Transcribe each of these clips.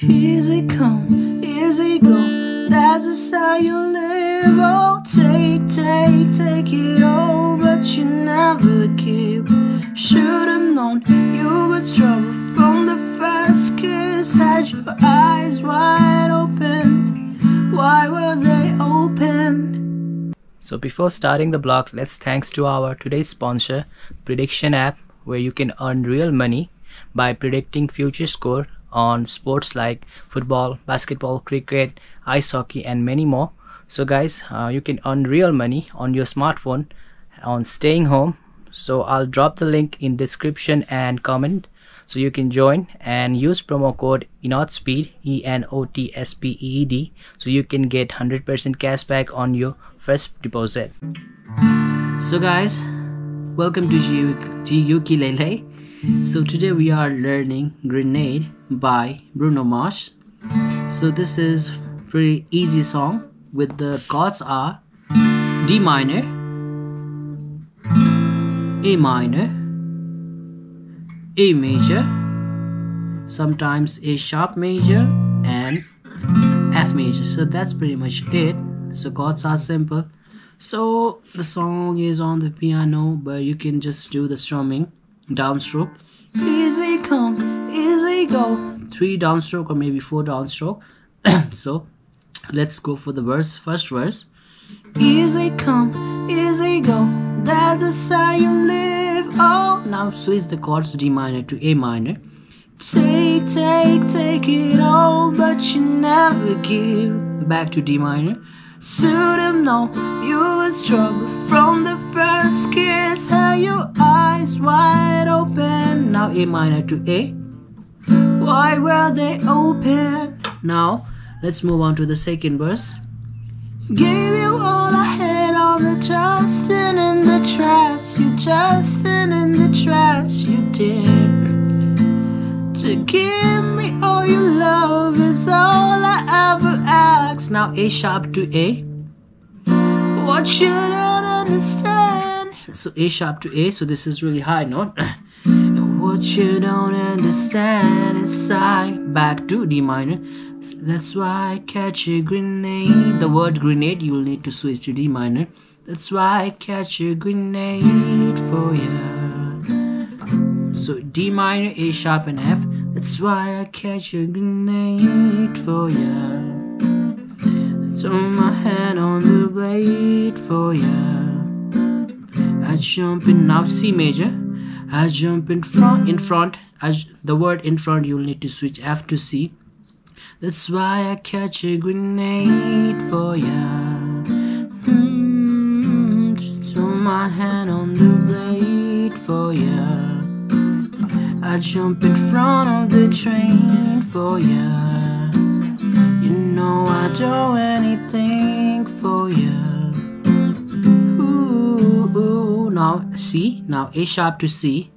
Easy come, easy go. That's just how you live. Oh, take, take, take it all, but you never give. Should've known you would struggle from the first kiss. Had your eyes wide open. Why were they open? So before starting the blog, let's thanks to our today's sponsor, Prediction app, where you can earn real money by predicting future score on sports like football, basketball, cricket, ice hockey, and many more. So, guys, uh, you can earn real money on your smartphone on staying home. So, I'll drop the link in description and comment so you can join and use promo code ENOTSPEED E N O T S P E E D so you can get 100% cash back on your first deposit. So, guys, welcome to G Ukulele. So today we are learning Grenade by Bruno Mars. So this is pretty easy song with the chords are D minor, A minor, A major, sometimes A sharp major and F major. So that's pretty much it. So chords are simple. So the song is on the piano but you can just do the strumming downstroke easy come easy go. Three downstroke or maybe four downstroke. So let's go for the verse first verse. Easy come easy go. That's just how you live oh now switch the chords d minor to a minor. Take take take it all but you never give. Back to d minor. Have known you was trouble from the first kiss. Had your eyes wide open. Now A minor to A. Why were they open? Now let's move on to the second verse. Gave you all I had on the Justin in the trash. You Justin in the trash. You did. To give me all your love is all I ever ask. Now A sharp to A. What you don't understand. So A sharp to A. So this is really high note. what you don't understand is I back to D minor. That's why I catch a grenade. The word grenade you'll need to switch to D minor. That's why I catch a grenade for you. So D minor, A sharp, and F. That's why I catch a grenade for ya. Throw my hand on the blade for ya. I jump in now C major. I jump in front. In front. I, the word in front you'll need to switch F to C. That's why I catch a grenade for ya. Mm, throw my hand on the blade for ya. I jump in front of the train for ya. You do anything for ya. Ooh, ooh. Now C, now A sharp to C.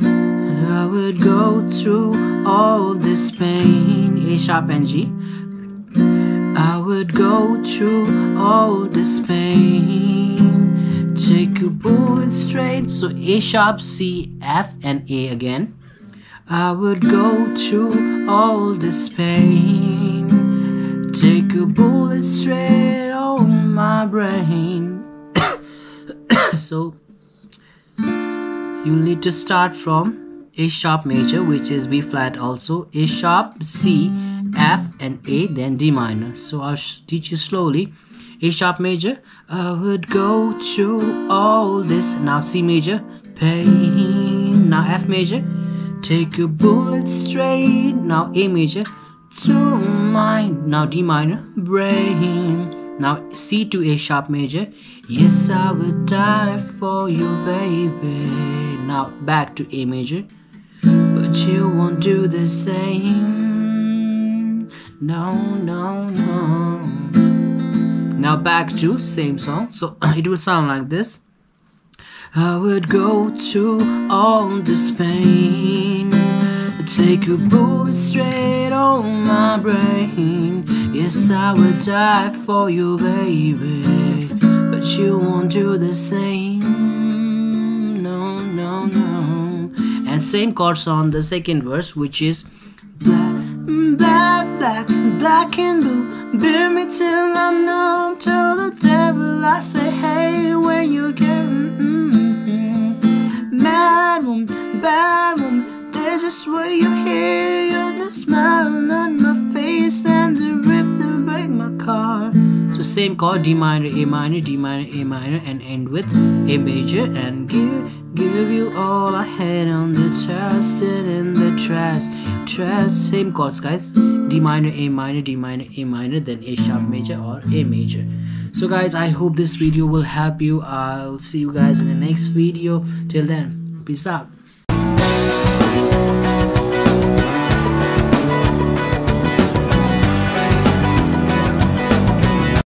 I would go through all this pain. A sharp and G. I would go through all this pain. Take a bullet straight, so A sharp, C, F, and A again. I would go through all this pain. Take a bullet straight on my brain. so you'll need to start from A sharp major, which is B flat also, A sharp, C, F, and A, then D minor. So I'll teach you slowly. A sharp major, I would go through all this. Now C major, pain. Now F major, take a bullet straight. Now A major, to mine. Now D minor, brain. Now C to A sharp major, yes I would die for you, baby. Now back to A major, but you won't do the same. No, no, no. Now back to same song. So it will sound like this. I would go through all this pain. Take a bullet straight on my brain. Yes, I would die for you, baby. But you won't do the same. No, no, no. And same chords on the second verse, which is black Black, black, black and blue. Beat me till I'm numb. Tell the devil I say, same chord D minor, A minor, D minor, A minor, and end with A major and give give you all I had on the chest and in the trust trust same chords guys D minor, A minor, D minor, A minor, then A sharp major or A major. So guys, I hope this video will help you. I'll see you guys in the next video. Till then, peace out.